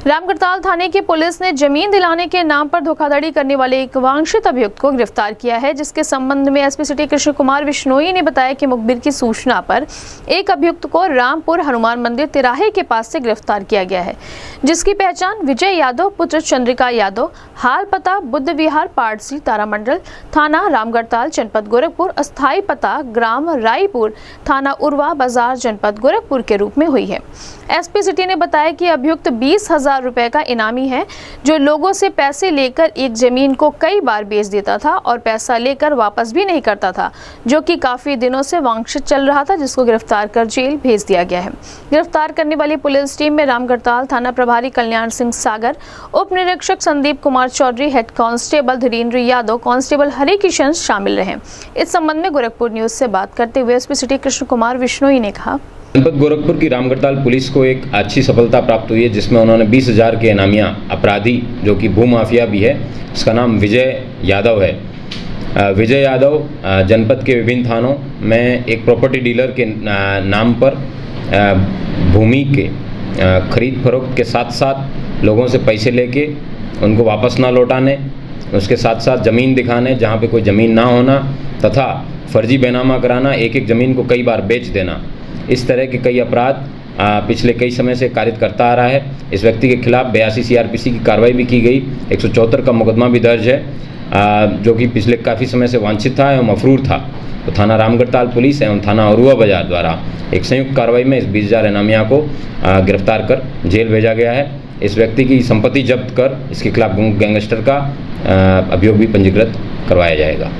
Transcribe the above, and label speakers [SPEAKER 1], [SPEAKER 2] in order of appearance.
[SPEAKER 1] रामगढ़ताल थाने की पुलिस ने ज़मीन दिलाने के नाम पर धोखाधड़ी करने वाले एक वांछित अभियुक्त को गिरफ़्तार किया है, जिसके संबंध में एसपी सिटी कृष्ण कुमार विश्नोई ने बताया कि मुखबिर की सूचना पर एक अभियुक्त को रामपुर हनुमान मंदिर तिराहे के पास से गिरफ़्तार किया गया है। जिसकी पहचान विजय यादव, पुत्र चंद्रिका यादव हाल पता बुद्ध विहार पारसी तारामंडल, थाना रामगढ़ताल, जनपद गोरखपुर अस्थाई पता ग्राम रायपुर, थाना उर्वा बाज़ार, जनपद गोरखपुर के रूप में हुई है। एसपी सिटी ने बताया कि अभियुक्त बीस हज़ार रुपए का इनामी है, जो लोगों से पैसे लेकर एक ज़मीन को कई बार बेच देता था और पैसा लेकर वापस भी नहीं करता था, जो कि काफ़ी दिनों से वांछित चल रहा था, जिसको गिरफ़्तार कर जेल भेज दिया गया है। गिरफ़्तार करने वाली पुलिस टीम में रामगढ़ताल थाना कल्याण सिंह सागर उप निरीक्षक Sandeep Kumar Chaudhary head constable Dhirendra Yadav constable Hari Kishan शामिल रहे। इस संबंध में गोरखपुर न्यूज़ से बात करते हुए एसपी सिटी कृष्ण कुमार विश्नोई ने कहा।
[SPEAKER 2] जनपद गोरखपुर की रामगढ़ताल पुलिस को एक अच्छी सफलता प्राप्त हुई है, जिसमें उन्होंने बीस हज़ार के इनामिया अपराधी, जो कि भू माफिया भी है, उसका नाम विजय यादव है। विजय यादव जनपद के विभिन्न थानों में एक प्रॉपर्टी डीलर के नाम पर भूमि के खरीद फरोख्त के साथ साथ लोगों से पैसे लेके उनको वापस ना लौटाने, उसके साथ साथ ज़मीन दिखाने, जहाँ पे कोई ज़मीन ना होना तथा फर्जी बेनामा कराना एक एक ज़मीन को कई बार बेच देना। इस तरह के कई अपराध पिछले कई समय से कारित करता आ रहा है। इस व्यक्ति के खिलाफ बयासी सीआरपीसी की कार्रवाई भी की गई। एक सौ चौहत्तर का मुकदमा भी दर्ज है। जो कि पिछले काफ़ी समय से वांछित था एवं मफरूर था। तो थाना रामगढ़ताल पुलिस एवं थाना अरुआ बाज़ार द्वारा एक संयुक्त कार्रवाई में इस बीस हज़ार इनामिया को गिरफ़्तार कर जेल भेजा गया है। इस व्यक्ति की संपत्ति जब्त कर इसके खिलाफ गैंगस्टर का अभियोग भी पंजीकृत करवाया जाएगा।